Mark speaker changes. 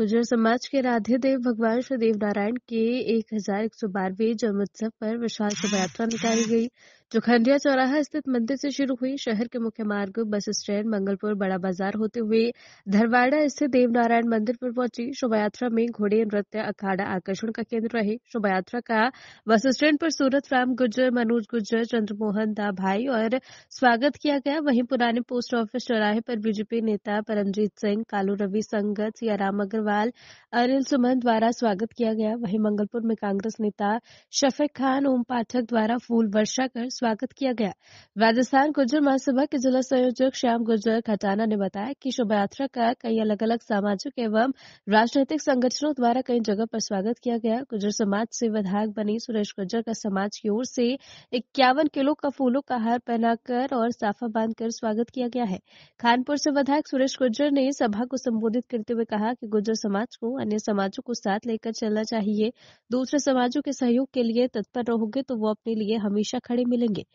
Speaker 1: गुर्जर समाज के राधे देव, भगवान श्री देव नारायण के एक हज़ार एक सौ बारहवें जन्मोत्सव पर विशाल शोभा यात्रा निकाली गई। जो खंडिया चौराहा स्थित मंदिर से शुरू हुई शहर के मुख्य मार्ग, बस स्टैंड, मंगलपुर, बड़ा बाज़ार होते हुए धरवाड़ा स्थित देवनारायण मंदिर पर पहुँची। शोभा यात्रा में घोड़े, नृत्य, अखाड़ा आकर्षण का केंद्र रहे। शोभा यात्रा का बस स्टैंड पर सूरत राम गुर्जर मनोज गुर्जर चंद्रमोहन दा भाई और स्वागत किया गया। वहीं पुराने पोस्ट ऑफ़िस चौराहे पर बीजेपी नेता परमजीत सिंह, कालू रवि संगत या राम अग्रवाल, अनिल सुमन द्वारा स्वागत किया गया। वहीं मंगलपुर में कांग्रेस नेता शफीक खान, ओम पाठक द्वारा फूल वर्षा कर स्वागत किया गया। राजस्थान गुर्जर महासभा के जिला संयोजक श्याम गुर्जर खटाना ने बताया कि शोभा यात्रा का कई अलग अलग सामाजिक एवं राजनीतिक संगठनों द्वारा कई जगह पर स्वागत किया गया। गुर्जर समाज से विधायक बनी सुरेश गुर्जर का समाज की ओर से इक्यावन किलो का फूलों का हार पहनाकर और साफा बांधकर स्वागत किया गया है। खानपुर से विधायक सुरेश गुर्जर ने सभा को संबोधित करते हुए कहा कि गुर्जर समाज को अन्य समाजों को साथ लेकर चलना चाहिए। दूसरे समाजों के सहयोग के लिए तत्पर रहोगे तो वो अपने लिए हमेशा खड़े मिलेंगे। big